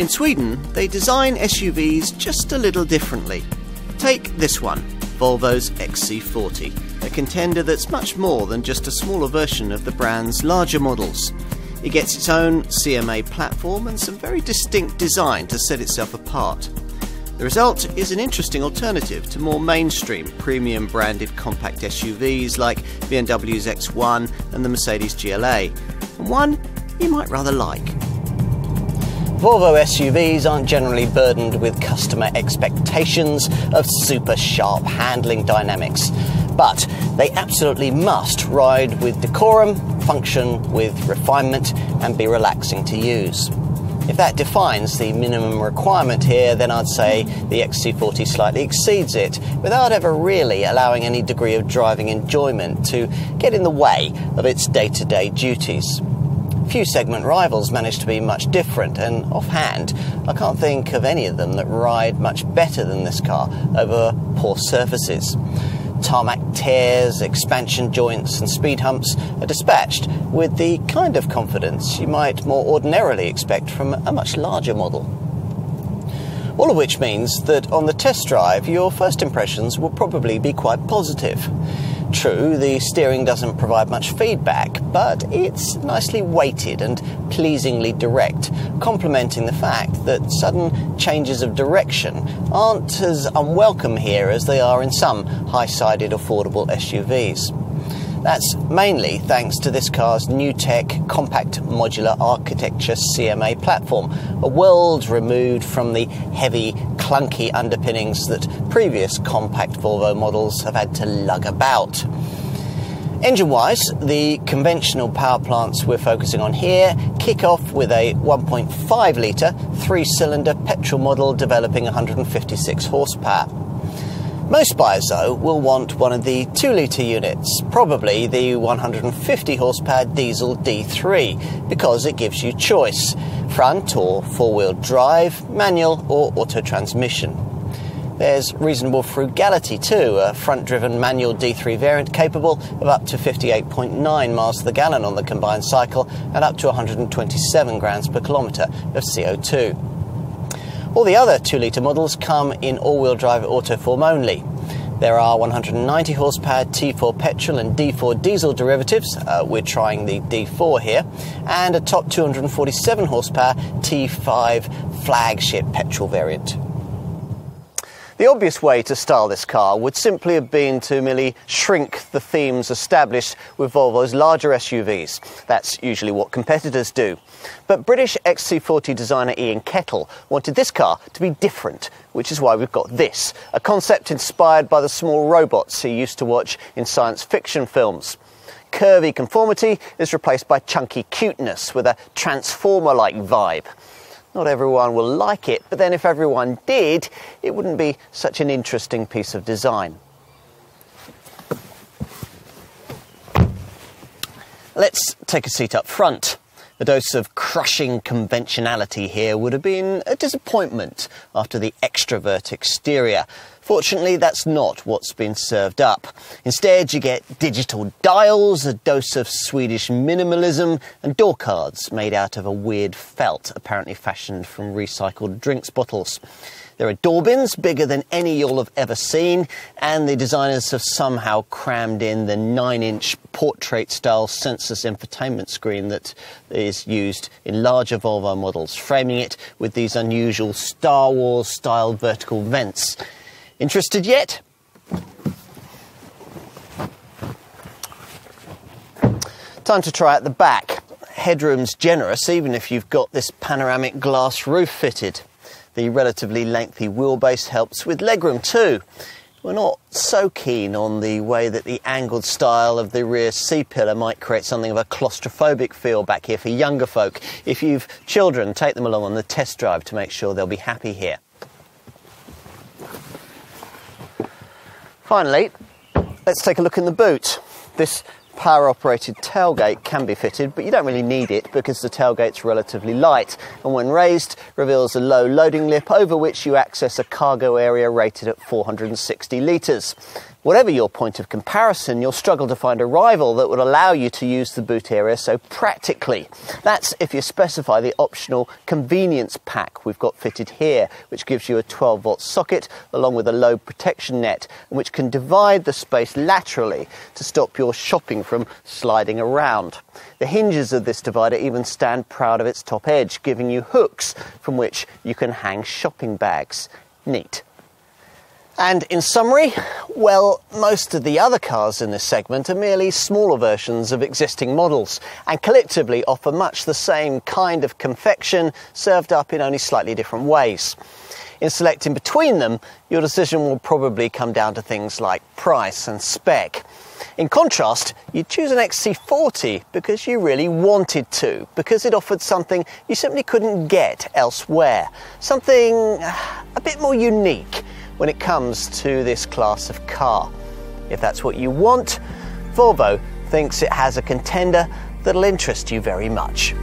In Sweden, they design SUVs just a little differently. Take this one, Volvo's XC40, a contender that's much more than just a smaller version of the brand's larger models. It gets its own CMA platform and some very distinct design to set itself apart. The result is an interesting alternative to more mainstream premium branded compact SUVs like BMW's X1 and the Mercedes GLA, and one you might rather like. Volvo SUVs aren't generally burdened with customer expectations of super sharp handling dynamics, but they absolutely must ride with decorum, function with refinement, and be relaxing to use. If that defines the minimum requirement here, then I'd say the XC40 slightly exceeds it, without ever really allowing any degree of driving enjoyment to get in the way of its day to day duties. Few segment rivals manage to be much different, and offhand, I can't think of any of them that ride much better than this car over poor surfaces tarmac tears, expansion joints, and speed humps are dispatched with the kind of confidence you might more ordinarily expect from a much larger model. All of which means that on the test drive, your first impressions will probably be quite positive. True, the steering doesn't provide much feedback, but it's nicely weighted and pleasingly direct, complementing the fact that sudden changes of direction aren't as unwelcome here as they are in some high sided affordable SUVs. That's mainly thanks to this car's new tech compact modular architecture CMA platform, a world removed from the heavy, clunky underpinnings that previous compact Volvo models have had to lug about. Engine wise, the conventional power plants we're focusing on here kick off with a 1.5 litre three cylinder petrol model developing 156 horsepower. Most buyers, though, will want one of the 2 litre units, probably the 150 horsepower diesel D3, because it gives you choice front or four wheel drive, manual or auto transmission. There's reasonable frugality too, a front driven manual D3 variant capable of up to 58.9 miles to the gallon on the combined cycle and up to 127 grams per kilometre of CO2. All the other 2 litre models come in all wheel drive auto form only. There are 190 horsepower T4 petrol and D4 diesel derivatives, uh, we're trying the D4 here, and a top 247 horsepower T5 flagship petrol variant. The obvious way to style this car would simply have been to merely shrink the themes established with Volvo's larger SUVs. That's usually what competitors do. But British XC40 designer Ian Kettle wanted this car to be different, which is why we've got this, a concept inspired by the small robots he used to watch in science fiction films. Curvy conformity is replaced by chunky cuteness with a transformer like vibe. Not everyone will like it, but then if everyone did, it wouldn't be such an interesting piece of design. Let's take a seat up front. A dose of crushing conventionality here would have been a disappointment after the extrovert exterior. Fortunately, that's not what's been served up. Instead, you get digital dials, a dose of Swedish minimalism, and door cards made out of a weird felt, apparently fashioned from recycled drinks bottles. There are door bins bigger than any you'll have ever seen, and the designers have somehow crammed in the 9 inch portrait style Sensus infotainment screen that is used in larger Volvo models, framing it with these unusual Star Wars style vertical vents. Interested yet? Time to try out the back. Headroom's generous even if you've got this panoramic glass roof fitted. The relatively lengthy wheelbase helps with legroom too. We're not so keen on the way that the angled style of the rear C-pillar might create something of a claustrophobic feel back here for younger folk. If you've children, take them along on the test drive to make sure they'll be happy here. Finally, let's take a look in the boot. This power operated tailgate can be fitted, but you don't really need it because the tailgate's relatively light and when raised reveals a low loading lip over which you access a cargo area rated at 460 litres. Whatever your point of comparison, you'll struggle to find a rival that would allow you to use the boot area so practically. That's if you specify the optional convenience pack we've got fitted here, which gives you a 12 volt socket along with a load protection net, which can divide the space laterally to stop your shopping from sliding around. The hinges of this divider even stand proud of its top edge, giving you hooks from which you can hang shopping bags. Neat. And in summary, well, most of the other cars in this segment are merely smaller versions of existing models and collectively offer much the same kind of confection served up in only slightly different ways. In selecting between them, your decision will probably come down to things like price and spec. In contrast, you choose an XC40 because you really wanted to, because it offered something you simply couldn't get elsewhere, something uh, a bit more unique when it comes to this class of car. If that's what you want, Volvo thinks it has a contender that'll interest you very much.